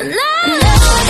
love.